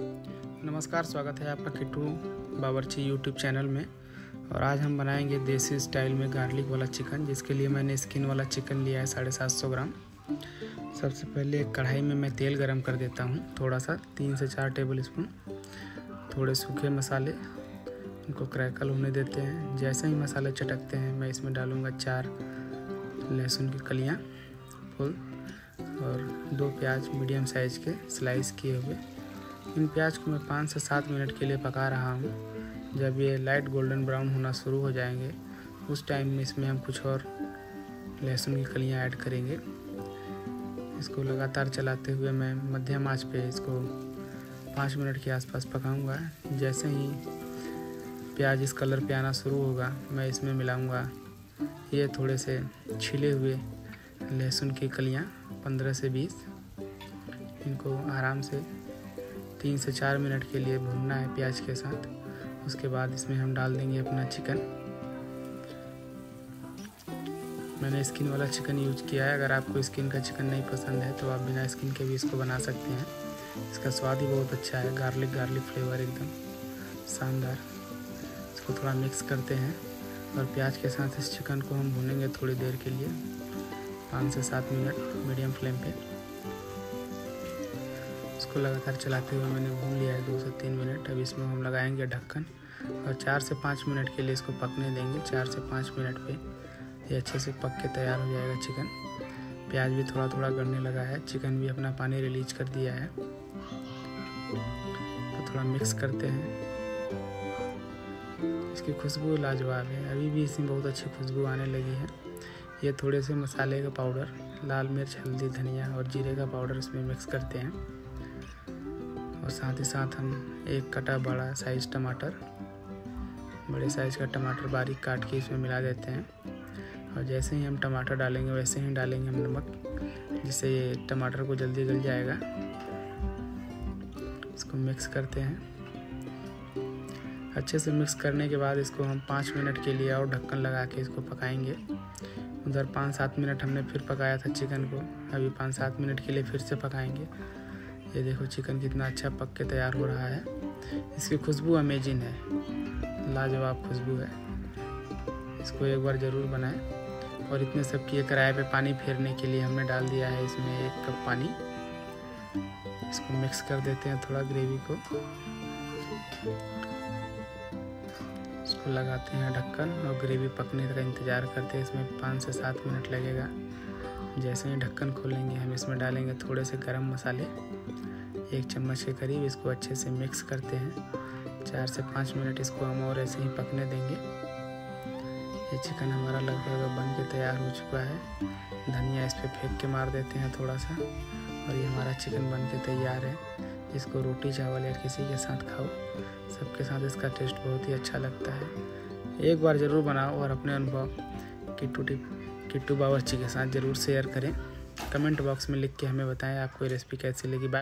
नमस्कार, स्वागत है आपका किट्टू बावर्ची यूट्यूब चैनल में। और आज हम बनाएँगे देसी स्टाइल में गार्लिक वाला चिकन, जिसके लिए मैंने स्किन वाला चिकन लिया है साढ़े सात सौ ग्राम। सबसे पहले एक कढ़ाई में मैं तेल गरम कर देता हूँ, थोड़ा सा, तीन से चार टेबल स्पून थोड़े सूखे मसाले उनको क्रैकल होने देते हैं। जैसे ही मसाले चटकते हैं, मैं इसमें डालूँगा चार लहसुन की कलियाँ, फुल और दो प्याज मीडियम साइज़ के स्लाइस किए हुए। इन प्याज को मैं पाँच से सात मिनट के लिए पका रहा हूँ। जब ये लाइट गोल्डन ब्राउन होना शुरू हो जाएँगे, उस टाइम में इसमें हम कुछ और लहसुन की कलियाँ ऐड करेंगे। इसको लगातार चलाते हुए मैं मध्यम आँच पे इसको पाँच मिनट के आसपास पकाऊँगा। जैसे ही प्याज इस कलर पे आना शुरू होगा, मैं इसमें मिलाऊँगा। ये थोड़े से छिले हुए लहसुन की कलियाँ, पंद्रह से बीस। इनको आराम से तीन से चार मिनट के लिए भूनना है प्याज के साथ। उसके बाद इसमें हम डाल देंगे अपना चिकन। मैंने स्किन वाला चिकन यूज़ किया है। अगर आपको स्किन का चिकन नहीं पसंद है तो आप बिना स्किन के भी इसको बना सकते हैं। इसका स्वाद ही बहुत अच्छा है। गार्लिक गार्लिक फ्लेवर एकदम शानदार। इसको थोड़ा मिक्स करते हैं और प्याज के साथ इस चिकन को हम भूनेंगे थोड़ी देर के लिए। पाँच से सात मिनट मीडियम फ्लेम पे। इसको लगातार चलाते हुए मैंने भून लिया है दो से तीन मिनट। अब इसमें हम लगाएँगे ढक्कन और चार से पाँच मिनट के लिए इसको पकने देंगे। चार से पाँच मिनट पे ये अच्छे से पक के तैयार हो जाएगा चिकन। प्याज भी थोड़ा थोड़ा गड़ने लगा है। चिकन भी अपना पानी रिलीज़ कर दिया है। तो थोड़ा मिक्स करते हैं। इसकी खुशबू लाजवाब है। अभी भी इसमें बहुत अच्छी खुशबू आने लगी है। ये थोड़े से मसाले का पाउडर, लाल मिर्च, हल्दी, धनिया और जीरे का पाउडर इसमें मिक्स करते हैं। और साथ ही साथ हम एक कटा बड़ा साइज़ टमाटर, बड़े साइज़ का टमाटर बारीक काट के इसमें मिला देते हैं। और जैसे ही हम टमाटर डालेंगे, वैसे ही डालेंगे हम नमक, जिससे ये टमाटर को जल्दी गल जाएगा। इसको मिक्स करते हैं। अच्छे से मिक्स करने के बाद इसको हम पाँच मिनट के लिए और ढक्कन लगा के इसको पकाएँगे। उधर पाँच सात मिनट हमने फिर पकाया था चिकन को, अभी पाँच सात मिनट के लिए फिर से पकाएँगे। ये देखो चिकन कितना अच्छा पक के तैयार हो रहा है। इसकी खुशबू अमेजिंग है। लाजवाब खुशबू है। इसको एक बार ज़रूर बनाएँ। और इतने सब किए किराए पे पानी फेरने के लिए हमने डाल दिया है इसमें एक कप पानी। इसको मिक्स कर देते हैं थोड़ा ग्रेवी को। इसको लगाते हैं ढक्कन और ग्रेवी पकने का इंतज़ार करते हैं। इसमें पाँच से सात मिनट लगेगा। जैसे ही ढक्कन खोलेंगे, हम इसमें डालेंगे थोड़े से गरम मसाले। एक चम्मच के करीब इसको अच्छे से मिक्स करते हैं। चार से पाँच मिनट इसको हम और ऐसे ही पकने देंगे। ये चिकन हमारा लगभग बन के तैयार हो चुका है। धनिया इस पर फेंक के मार देते हैं थोड़ा सा। और ये हमारा चिकन बन के तैयार है। इसको रोटी, चावल या किसी के साथ खाओ। सबके साथ इसका टेस्ट बहुत ही अच्छा लगता है। एक बार ज़रूर बनाओ और अपने अनुभव किट्टू टिप किट्टू बावर्ची के साथ ज़रूर शेयर करें। कमेंट बॉक्स में लिख के हमें बताएँ आपको ये रेसिपी कैसी लगी। बाय